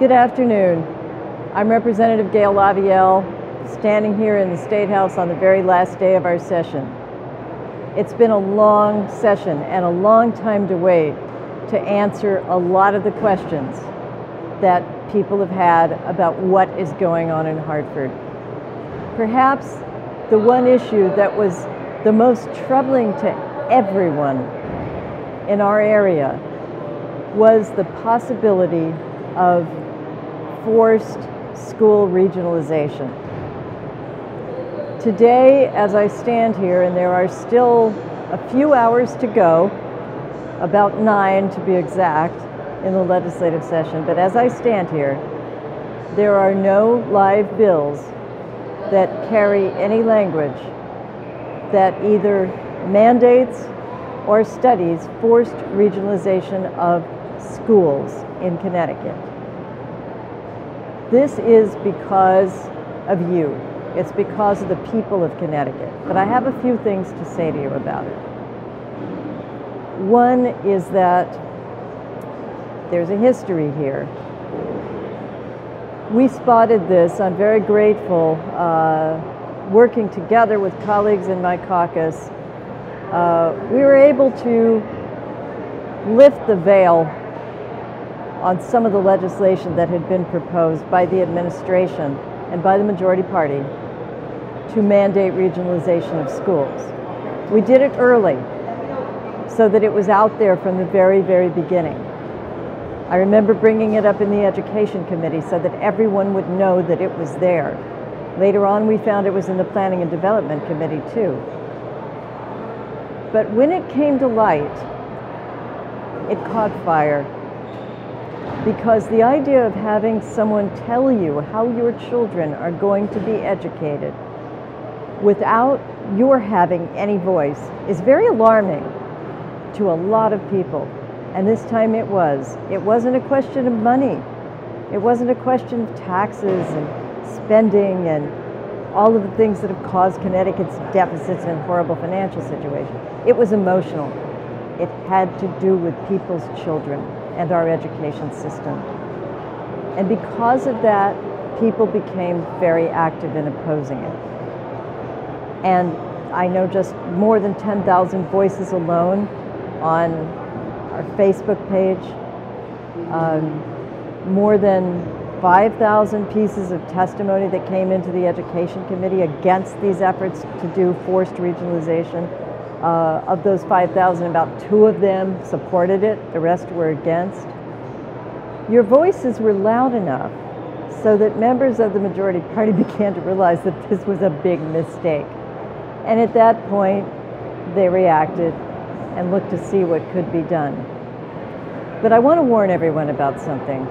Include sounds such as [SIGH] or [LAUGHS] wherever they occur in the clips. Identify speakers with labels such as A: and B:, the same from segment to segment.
A: Good afternoon. I'm Representative Gail Lavielle, standing here in the State House on the very last day of our session. It's been a long session and a long time to wait to answer a lot of the questions that people have had about what is going on in Hartford. Perhaps the one issue that was the most troubling to everyone in our area was the possibility of forced school regionalization. Today, as I stand here, and there are still a few hours to go, about nine to be exact, in the legislative session, but as I stand here, there are no live bills that carry any language that either mandates or studies forced regionalization of schools in Connecticut. This is because of you. It's because of the people of Connecticut. But I have a few things to say to you about it. One is that there's a history here. We spotted this. I'm very grateful. Uh, working together with colleagues in my caucus, uh, we were able to lift the veil on some of the legislation that had been proposed by the administration and by the majority party to mandate regionalization of schools. We did it early so that it was out there from the very, very beginning. I remember bringing it up in the Education Committee so that everyone would know that it was there. Later on, we found it was in the Planning and Development Committee too. But when it came to light, it caught fire. Because the idea of having someone tell you how your children are going to be educated without your having any voice is very alarming to a lot of people. And this time it was. It wasn't a question of money. It wasn't a question of taxes and spending and all of the things that have caused Connecticut's deficits and horrible financial situation. It was emotional. It had to do with people's children and our education system. And because of that, people became very active in opposing it. And I know just more than 10,000 voices alone on our Facebook page, um, more than 5,000 pieces of testimony that came into the Education Committee against these efforts to do forced regionalization. Uh, of those 5,000, about two of them supported it, the rest were against. Your voices were loud enough so that members of the majority party [LAUGHS] began to realize that this was a big mistake. And at that point, they reacted and looked to see what could be done. But I want to warn everyone about something.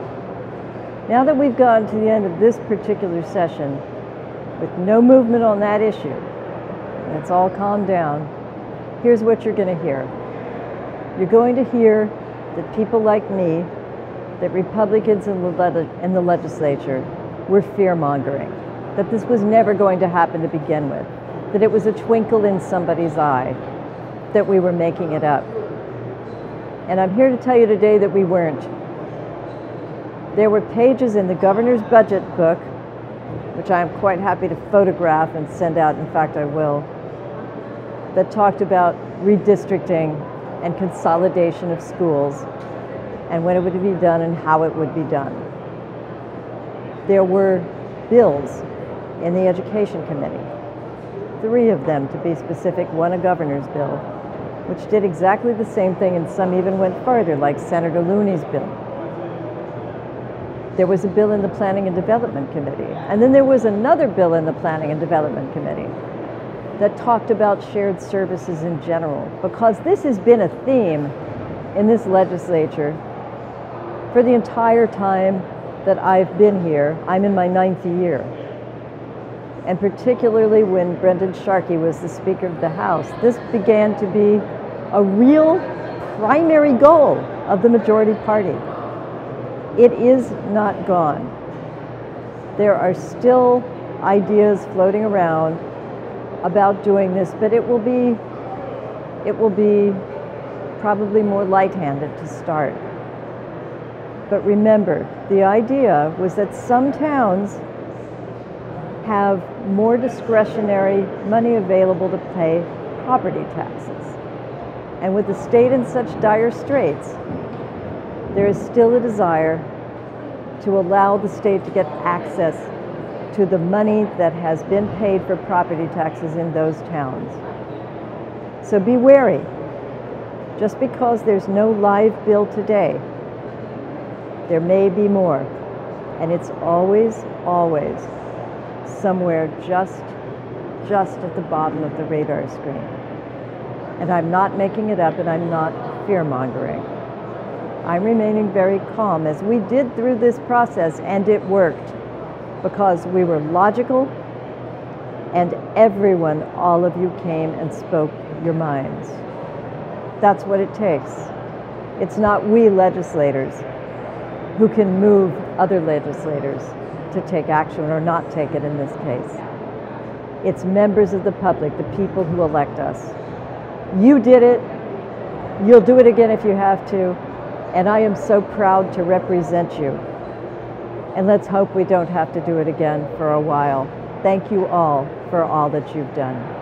A: Now that we've gotten to the end of this particular session with no movement on that issue, and it's all calmed down, here's what you're going to hear. You're going to hear that people like me, that Republicans in the, in the legislature were fear mongering, that this was never going to happen to begin with, that it was a twinkle in somebody's eye, that we were making it up. And I'm here to tell you today that we weren't. There were pages in the governor's budget book, which I am quite happy to photograph and send out, in fact, I will, that talked about redistricting and consolidation of schools and when it would be done and how it would be done. There were bills in the Education Committee, three of them to be specific, one a governor's bill, which did exactly the same thing and some even went further, like Senator Looney's bill. There was a bill in the Planning and Development Committee, and then there was another bill in the Planning and Development Committee that talked about shared services in general, because this has been a theme in this legislature for the entire time that I've been here. I'm in my ninth year. And particularly when Brendan Sharkey was the Speaker of the House, this began to be a real primary goal of the majority party. It is not gone. There are still ideas floating around about doing this, but it will be it will be probably more light-handed to start. But remember, the idea was that some towns have more discretionary money available to pay property taxes. And with the state in such dire straits, there is still a desire to allow the state to get access to the money that has been paid for property taxes in those towns. So be wary. Just because there's no live bill today, there may be more. And it's always, always somewhere just, just at the bottom of the radar screen. And I'm not making it up and I'm not fear mongering. I'm remaining very calm as we did through this process and it worked because we were logical and everyone, all of you came and spoke your minds. That's what it takes. It's not we legislators who can move other legislators to take action or not take it in this case. It's members of the public, the people who elect us. You did it. You'll do it again if you have to. And I am so proud to represent you. And let's hope we don't have to do it again for a while. Thank you all for all that you've done.